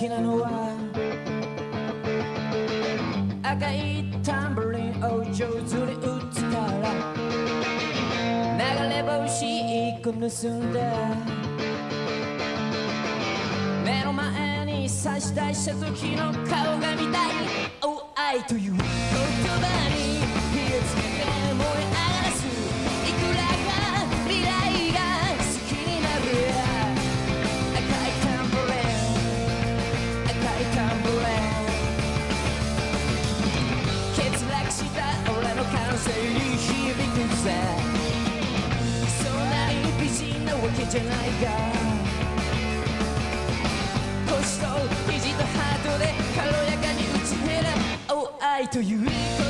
きなのは赤いタンブリンを上手に打つから。流れ星一個盗んで。目の前に差し出した時の顔が見たい。ぜそんなに美人なわけじゃないが。腰と肘とハートで軽やかに打ち減ら Oh 愛という